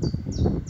Thank you.